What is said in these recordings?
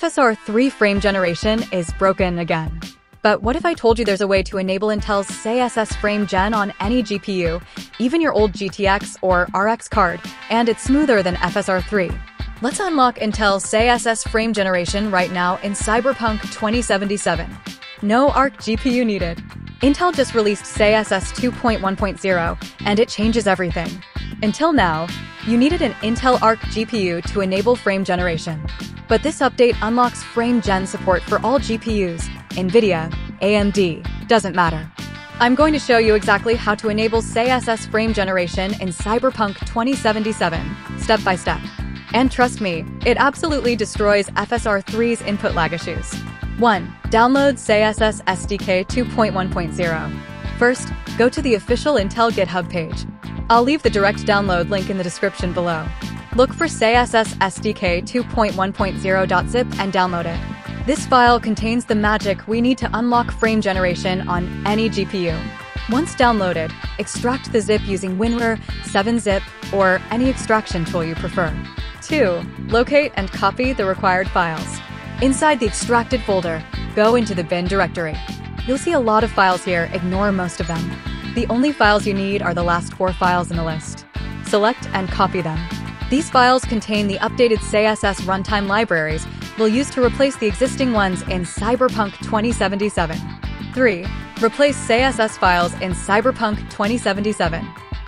FSR 3 frame generation is broken again. But what if I told you there's a way to enable Intel's XeSS frame gen on any GPU, even your old GTX or RX card, and it's smoother than FSR 3? Let's unlock Intel's XeSS frame generation right now in Cyberpunk 2077. No ARC GPU needed. Intel just released XeSS 2.1.0, and it changes everything. Until now, you needed an Intel Arc GPU to enable frame generation. But this update unlocks frame gen support for all GPUs, NVIDIA, AMD, doesn't matter. I'm going to show you exactly how to enable XeSS frame generation in Cyberpunk 2077, step by step. And trust me, it absolutely destroys FSR 3's input lag issues. 1. Download XeSS SDK 2.1.0. First, go to the official Intel GitHub page. I'll leave the direct download link in the description below. Look for XeSS SDK 2.1.0.zip and download it. This file contains the magic we need to unlock frame generation on any GPU. Once downloaded, extract the zip using WinRAR, 7-zip, or any extraction tool you prefer. 2. Locate and copy the required files. Inside the extracted folder, go into the bin directory. You'll see a lot of files here, ignore most of them. The only files you need are the last four files in the list. Select and copy them. These files contain the updated XeSS runtime libraries we'll use to replace the existing ones in Cyberpunk 2077. 3. Replace XeSS files in Cyberpunk 2077.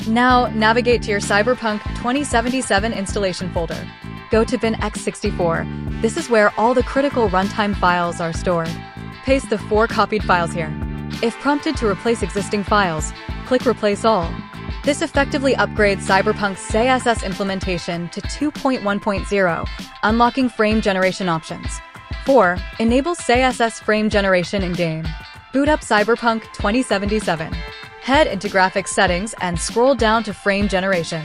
Now, navigate to your Cyberpunk 2077 installation folder. Go to bin x64. This is where all the critical runtime files are stored. Paste the four copied files here. If prompted to replace existing files, click Replace All. This effectively upgrades Cyberpunk's XeSS implementation to 2.1.0, unlocking frame generation options. 4. Enables XeSS frame generation in-game. Boot up Cyberpunk 2077. Head into Graphics Settings and scroll down to Frame Generation.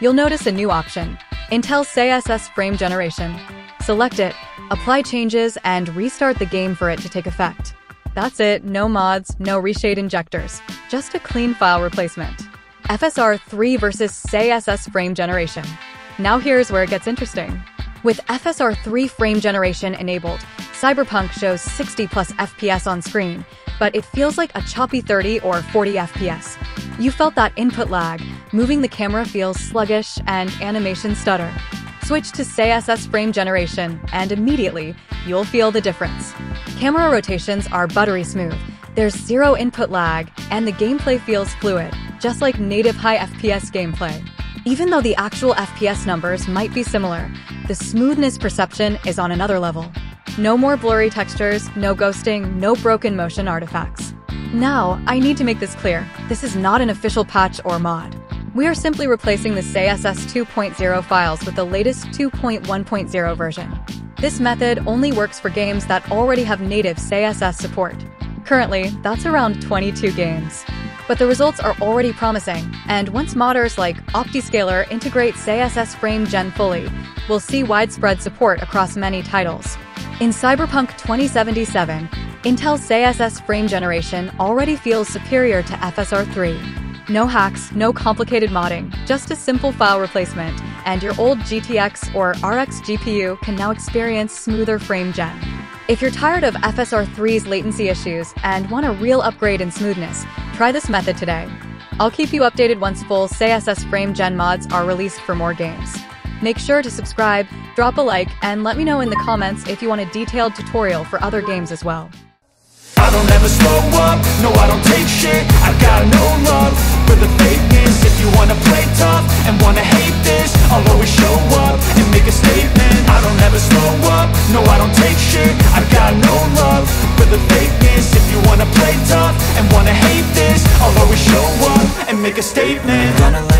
You'll notice a new option, Intel XeSS Frame Generation. Select it, apply changes, and restart the game for it to take effect. That's it, no mods, no reshade injectors, just a clean file replacement. FSR 3 versus XeSS frame generation. Now here's where it gets interesting. With FSR 3 frame generation enabled, Cyberpunk shows 60 plus FPS on screen, but it feels like a choppy 30 or 40 FPS. You felt that input lag, moving the camera feels sluggish and animation stutter. Switch to XeSS frame generation, and immediately, you'll feel the difference. Camera rotations are buttery smooth, there's zero input lag, and the gameplay feels fluid, just like native high FPS gameplay. Even though the actual FPS numbers might be similar, the smoothness perception is on another level. No more blurry textures, no ghosting, no broken motion artifacts. Now, I need to make this clear. This is not an official patch or mod. We are simply replacing the XeSS 2.0 files with the latest 2.1.0 version. This method only works for games that already have native XeSS support. Currently, that's around 22 games. But the results are already promising, and once modders like OptiScaler integrate XeSS Frame Gen fully, we'll see widespread support across many titles. In Cyberpunk 2077, Intel's XeSS frame generation already feels superior to FSR 3. No hacks, no complicated modding, just a simple file replacement, and your old GTX or RX GPU can now experience smoother frame gen. If you're tired of FSR 3's latency issues and want a real upgrade in smoothness, try this method today. I'll keep you updated once full XeSS frame gen mods are released for more games. Make sure to subscribe, drop a like, and let me know in the comments if you want a detailed tutorial for other games as well. I don't ever slow up, no I don't take shit I got no love for the show up and make a statement